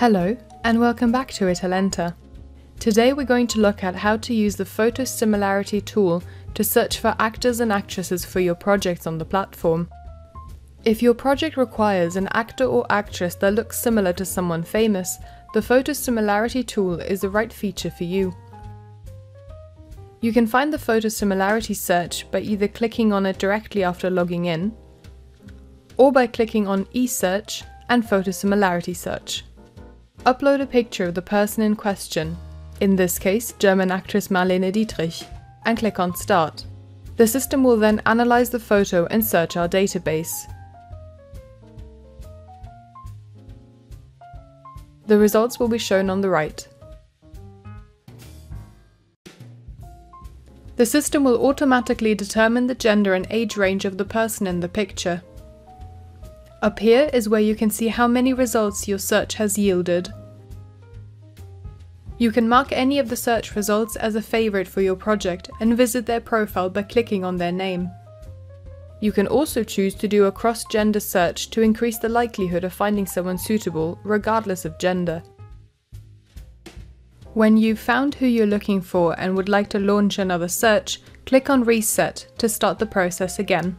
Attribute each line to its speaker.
Speaker 1: Hello, and welcome back to e-TALENTA. Today we're going to look at how to use the photo similarity tool to search for actors and actresses for your projects on the platform. If your project requires an actor or actress that looks similar to someone famous, the photo similarity tool is the right feature for you. You can find the photo similarity search by either clicking on it directly after logging in, or by clicking on eSearch and Photo Similarity Search. Upload a picture of the person in question, in this case German actress Marlene Dietrich, and click on Start. The system will then analyze the photo and search our database. The results will be shown on the right. The system will automatically determine the gender and age range of the person in the picture. Up here is where you can see how many results your search has yielded. You can mark any of the search results as a favorite for your project and visit their profile by clicking on their name. You can also choose to do a cross-gender search to increase the likelihood of finding someone suitable regardless of gender. When you've found who you're looking for and would like to launch another search, click on Reset to start the process again.